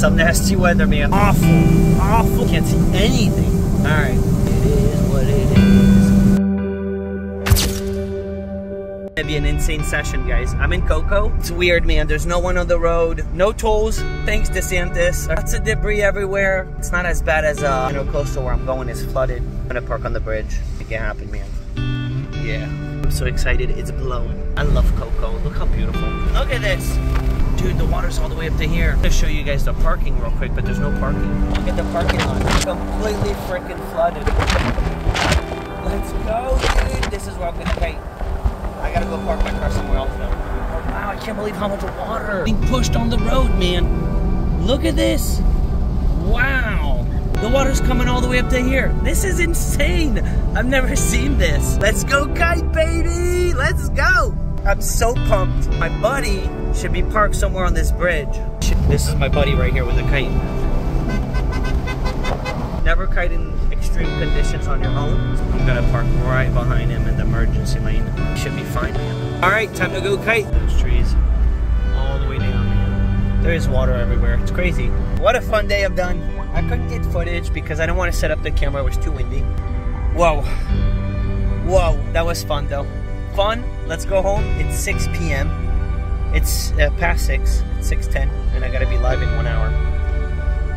Some nasty weather, man. Awful. Awful. Can't see anything. All right. It is what it is. Gonna be an insane session, guys. I'm in Cocoa. It's weird, man. There's no one on the road. No tolls. Thanks, DeSantis. Lots of debris everywhere. It's not as bad as, uh, you know, close to where I'm going is flooded. I'm gonna park on the bridge. Make it happen, man. Yeah. I'm so excited. It's blowing. I love Cocoa. Look how beautiful. Look at this. Dude, the water's all the way up to here. I'm gonna show you guys the parking real quick, but there's no parking. Look at the parking lot. It's completely freaking flooded. Let's go, dude. This is where I'm gonna kite. I gotta go park my car somewhere else though. Oh, wow, I can't believe how much water being pushed on the road, man. Look at this. Wow. The water's coming all the way up to here. This is insane. I've never seen this. Let's go kite, baby. Let's go. I'm so pumped. My buddy should be parked somewhere on this bridge. This is my buddy right here with a kite. Never kite in extreme conditions on your own. I'm gonna park right behind him in the emergency lane. Should be fine. All right, time to go kite. Those trees all the way down. There is water everywhere. It's crazy. What a fun day I've done. I couldn't get footage because I didn't want to set up the camera. It was too windy. Whoa. Whoa, that was fun though fun. Let's go home. It's 6 p.m. It's uh, past 6. It's 6.10. And I gotta be live in one hour.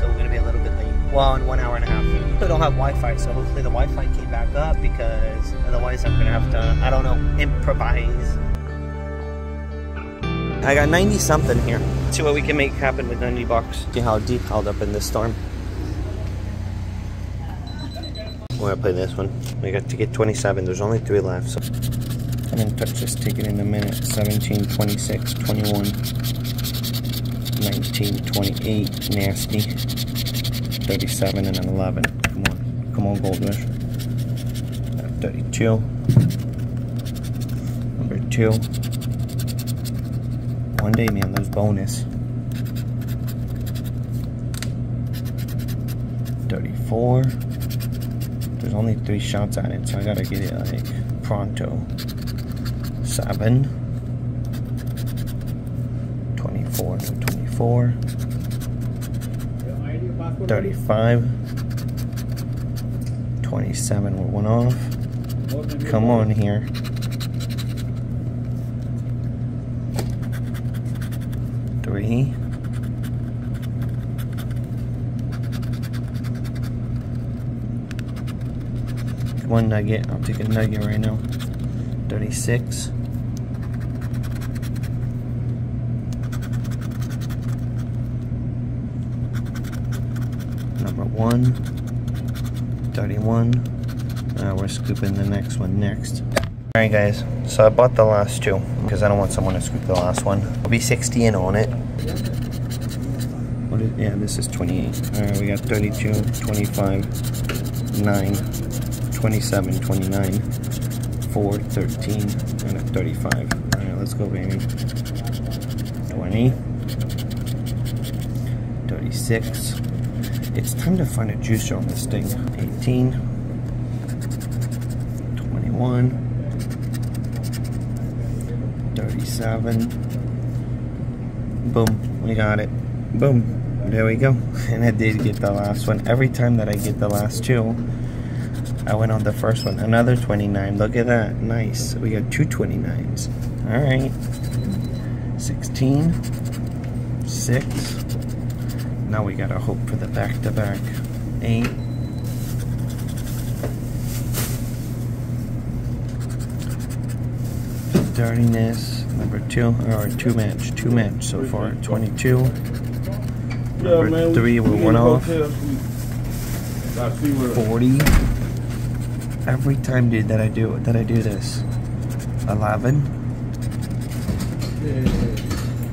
So we're gonna be a little bit late. Well, in one hour and a half. We don't have Wi-Fi, so hopefully the Wi-Fi came back up because otherwise I'm gonna have to, I don't know, improvise. I got 90 something here. See what we can make happen with 90 bucks. See how deep held up in this storm. We're gonna play this one. We got ticket 27. There's only three left. So. Then touch this ticket in a minute. 17, 26, 21, 19, 28. Nasty. 37 and an 11. Come on. Come on, Gold Rush. 32. Number 2. One day, man. Those bonus. 34. There's only three shots at it, so I gotta get it like pronto. 7. 24, 24. 35. 27 with one off. Come on here. Three. One nugget. I'll take a nugget right now. 36. Number one. 31. Uh, we're scooping the next one next. Alright guys, so I bought the last two because I don't want someone to scoop the last one. I'll be 60 in on it. What is, yeah, this is 28. Alright, we got 32, 25, 9, 27, 29, 4, 13, and a 35. Alright, let's go baby. 20, 36. It's time to find a juicer on this thing. 18, 21, 37. Boom, we got it. Boom, there we go. And I did get the last one. Every time that I get the last two, I went on the first one. Another 29. Look at that. Nice. We got two 29s. All right. 16. 6. Now we gotta hope for the back-to-back. -back. 8. Dirtiness. Number 2. Or 2 match. 2 match so far. 22. Number yeah, 3 with one off. 40 every time, dude, that I do that I do this. 11.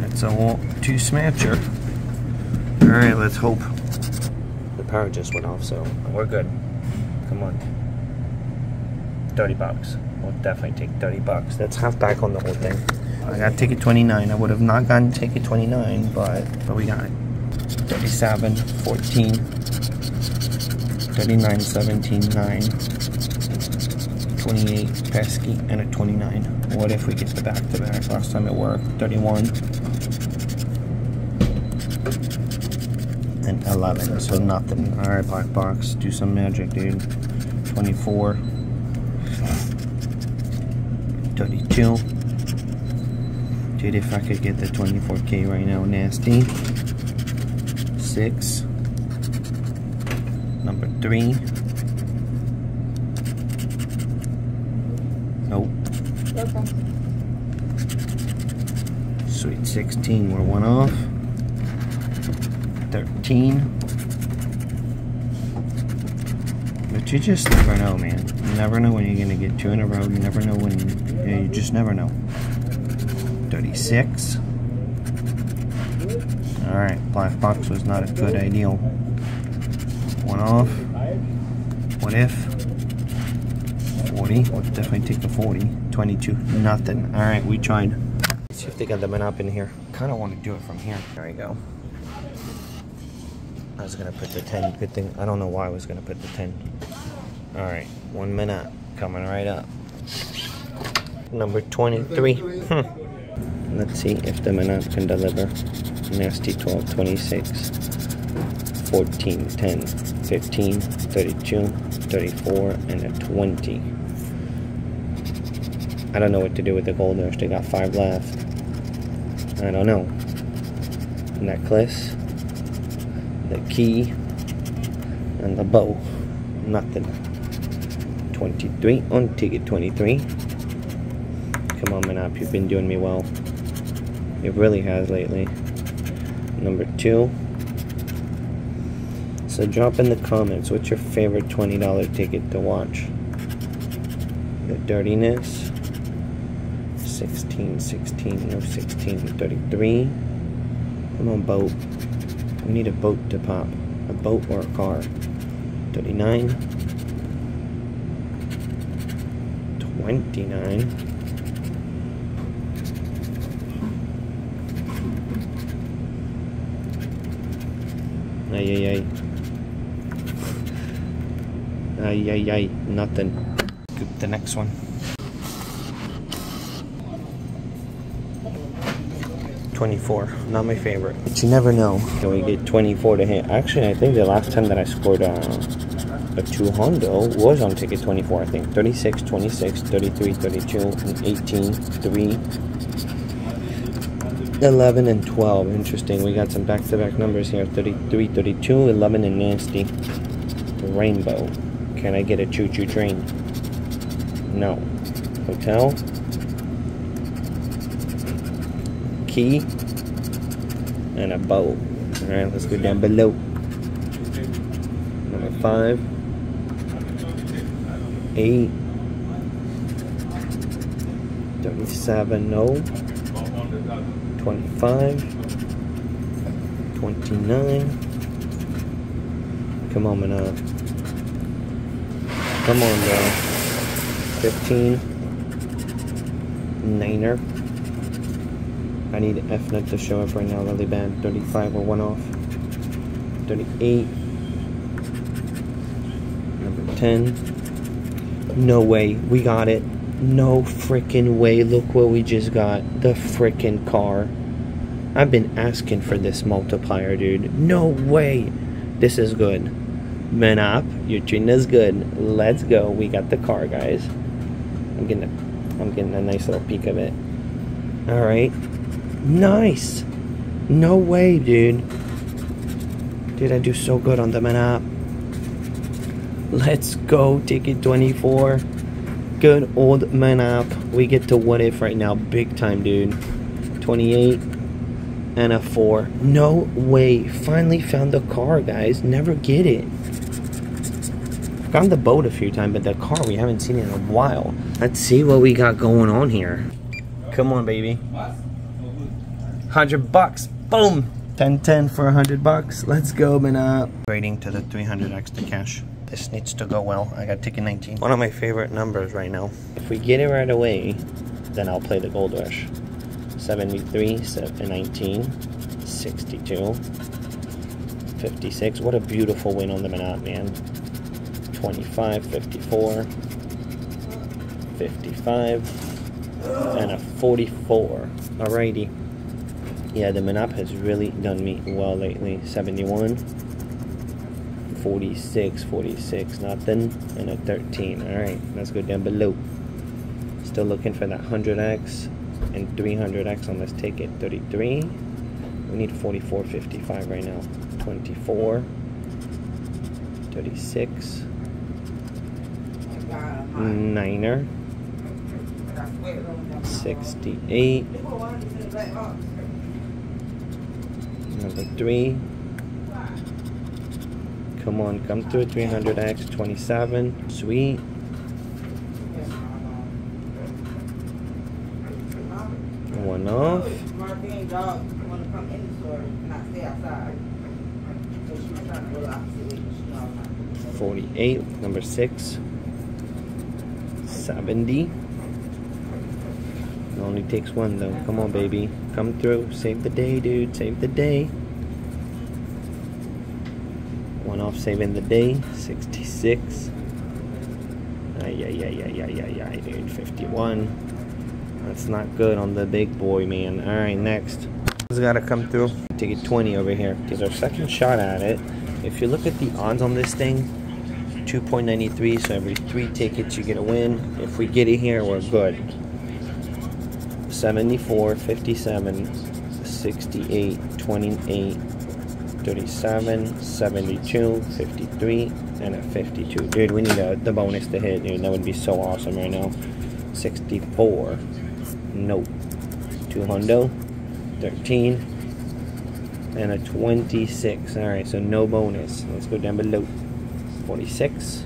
That's a two smatcher. All right, let's hope. The power just went off, so we're good. Come on. 30 bucks. We'll definitely take 30 bucks. That's half back on the whole thing. I got ticket 29. I would have not gotten ticket 29, but but we got it. 37, 14, 39, 17, 9, 28 pesky, and a 29. What if we get the back-to-back? -back? Last time it worked, 31. And 11. So nothing. All right, black box. Do some magic, dude. 24. 32. Dude, if I could get the 24K right now, nasty. 6. Number 3. Nope. Sweet 16, we're one off. 13. But you just never know, man. You never know when you're going to get two in a row. You never know when, you, know, you just never know. 36. Alright, black box was not a good idea. One off. What if? 40. We'll definitely take the 40. 22. Nothing. Alright, we tried. Let's see if they got the men up in here. Kind of want to do it from here. There you go. I was to put the 10. Good thing. I don't know why I was to put the 10. Alright, one minute. Coming right up. Number 23. Hmm. Let's see if the Monop can deliver. Nasty 12, 26, 14, 10, 15, 32, 34, and a 20. I don't know what to do with the gold rush. They got five left. I don't know. Necklace, the key, and the bow. Nothing. 23 on ticket 23. Come on, Monop, you've been doing me well. It really has lately. Number two. So drop in the comments, what's your favorite $20 ticket to watch? The Dirtiness. 16, 16, no 16, 33. Come on, boat. We need a boat to pop. A boat or a car. 39. 29. Ay, ay, ay. Ay, ay, ay. Nothing. Good, the next one. 24. Not my favorite. But you never know. Can we get 24 to hit? Actually, I think the last time that I scored a, a 2 Hondo was on ticket 24, I think. 36, 26, 33, 32, and 18, 3, 11 and 12. Interesting. We got some back-to-back -back numbers here. 33, 32, 11 and nasty. Rainbow. Can I get a choo-choo train? No. Hotel. Key. And a bow. Alright, let's go down below. Number 5. 8. 37, no. 25, 29. Come on, man. Come on, bro. 15. Niner. I need F nut to show up right now really bad. 35 or one off. 38. Number 10. No way. We got it. No freaking way. Look what we just got. The freaking car. I've been asking for this multiplier, dude. No way. This is good. Man up. your tune is good. Let's go. We got the car, guys. I'm getting a, I'm getting a nice little peek of it. Alright. Nice. No way, dude. Did I do so good on the Monop? Let's go, ticket 24. Good old Monop. We get to what if right now, big time, dude. 28 and a 4. No way. Finally found the car, guys. Never get it. I've the boat a few times, but the car we haven't seen in a while. Let's see what we got going on here. Come on, baby. 100 bucks. Boom. 10 10 for 100 bucks. Let's go, Monop. Rating to the 300 extra cash. This needs to go well. I got ticket 19. One of my favorite numbers right now. If we get it right away, then I'll play the Gold Rush. 73, 19, 62, 56. What a beautiful win on the Monop, man. 25, 54, 55, and a 44. Alrighty. Yeah, the Monop has really done me well lately. 71, 46, 46, nothing, and a 13. All right, let's go down below. Still looking for that 100x and 300x on this ticket. 33. We need 44.55 right now. 24. 36. Niner. 68. Number 3. Come on, come through 300x. 27. Sweet. One off. 48, number 6. 70. It only takes one though. Come on, baby. Come through. Save the day, dude. Save the day. One off saving the day. 66. Ay, ay, ay, ay, ay, ay, ay, dude. 51. That's not good on the big boy, man. Alright, next. This gotta come through. Ticket 20 over here. This our second shot at it. If you look at the odds on this thing, 2.93, so every three tickets you get a win. If we get it here, we're good. 74, 57, 68, 28, 37, 72, 53, and a 52. Dude, we need a, the bonus to hit, dude. That would be so awesome right now. 64. Nope. 200. 13. And a 26. Alright, so no bonus. Let's go down below. 46.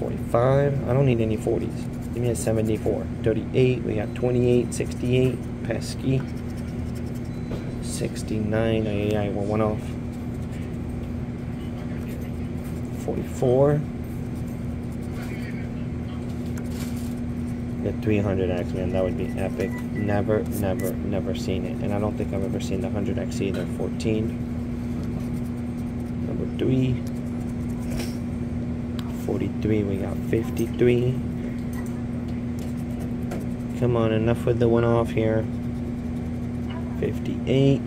45. I don't need any 40s. Give me a 74. 38. We got 28, 68. Pesky. 69. Ay, ay. Well, one off. 44. The 300X, man, that would be epic. Never, never, never seen it. And I don't think I've ever seen the 100X either. 14. Number 3. 43, we got 53. Come on, enough with the one off here. 58.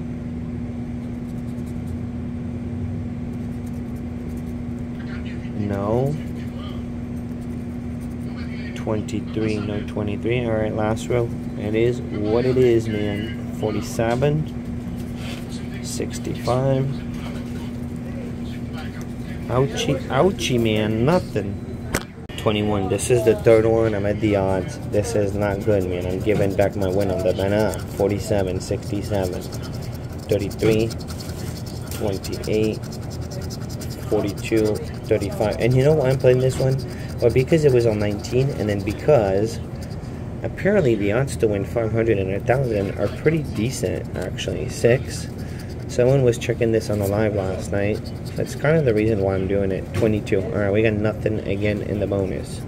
No. 23, no 23. All right, last row. It is what it is, man. 47. 65. Ouchie, ouchie, man. Nothing. 21. This is the third one. I'm at the odds. This is not good, man. I'm giving back my win on the banana. 47, 67, 33, 28, 42, 35. And you know why I'm playing this one? Well, because it was on 19, and then because apparently the odds to win 500 and 1,000 are pretty decent, actually. 6. Someone was checking this on the live last night. That's kind of the reason why I'm doing it. 22. Alright, we got nothing again in the bonus.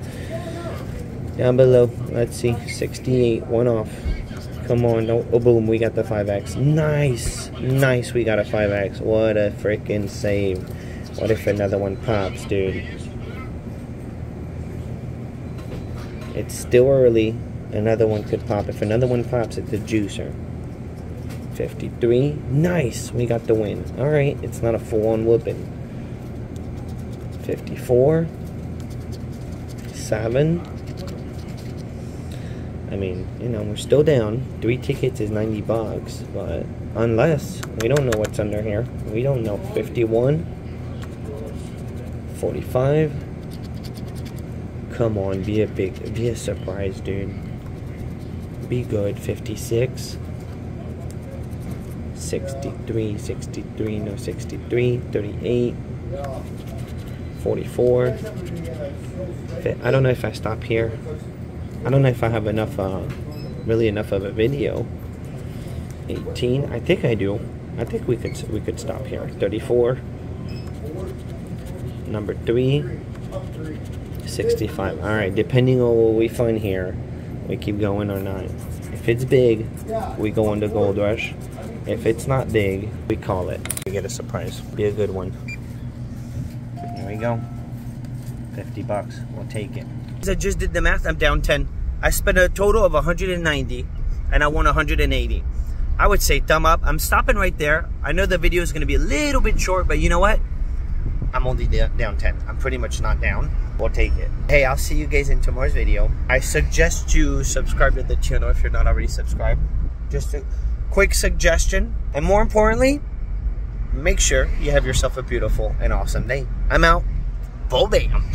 Down below, let's see. 68, one off. Come on, don't. Oh, boom, we got the 5x. Nice. Nice, we got a 5x. What a freaking save. What if another one pops, dude? It's still early. Another one could pop. If another one pops, it's a juicer. 53. Nice. We got the win. Alright. It's not a full-on whooping. 54. 7. I mean, you know, we're still down. Three tickets is 90 bucks. But unless we don't know what's under here. We don't know. 51. 45. Come on, be a big, be a surprise, dude. Be good. 56. 63, 63, no 63, 38, 44. I don't know if I stop here. I don't know if I have enough, uh, really enough of a video. 18, I think I do. I think we could we could stop here. 34. Number three. 65. All right, depending on what we find here, we keep going or not. If it's big, we go into Gold Rush. If it's not big, we call it. We get a surprise. Be a good one. There we go. 50 bucks. We'll take it. I just did the math. I'm down 10. I spent a total of 190 and I won 180. I would say thumb up. I'm stopping right there. I know the video is going to be a little bit short, but you know what? I'm only down 10. I'm pretty much not down. We'll take it. Hey, I'll see you guys in tomorrow's video. I suggest you subscribe to the channel if you're not already subscribed. Just a quick suggestion. And more importantly, make sure you have yourself a beautiful and awesome day. I'm out. Full bam.